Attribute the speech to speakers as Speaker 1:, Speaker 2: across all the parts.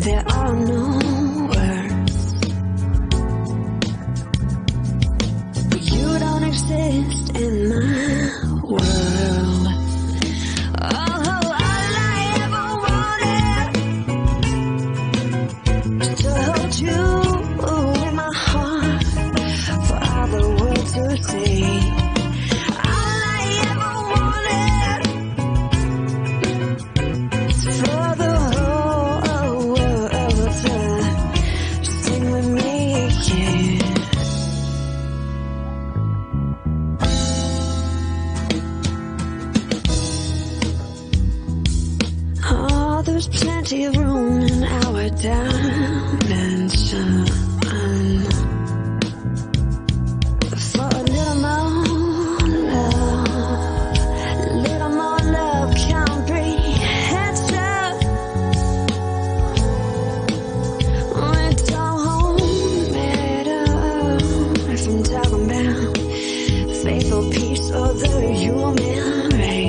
Speaker 1: There are no words. but You don't exist in my world. There's plenty of room in our dimension. For a little more love, a little more love comprehension. We don't hold it up if I'm talking about faithful peace of the human race.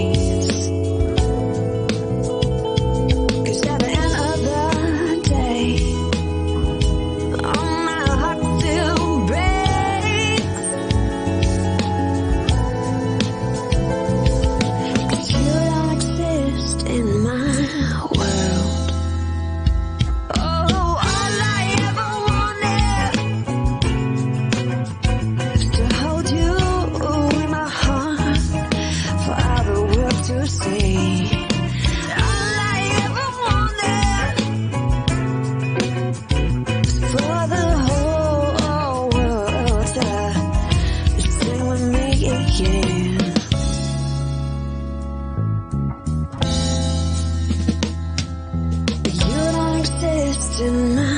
Speaker 1: yeah. You don't exist in my